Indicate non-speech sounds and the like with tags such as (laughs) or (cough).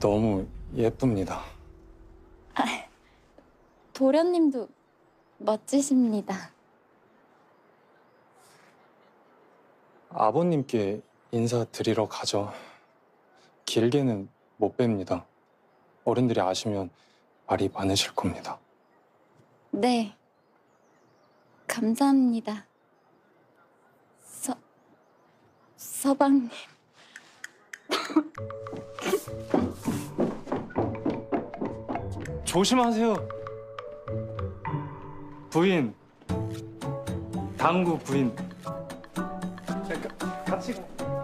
너무 예쁩니다. 도련님도 멋지십니다. 아버님께 인사드리러 가죠. 길게는 못 뵙니다. 어른들이 아시면 말이 많으실 겁니다. 네. 감사합니다. 서, 서방님. (laughs) 조심하세요. 부인. 당구 부인. 가- 같이 가.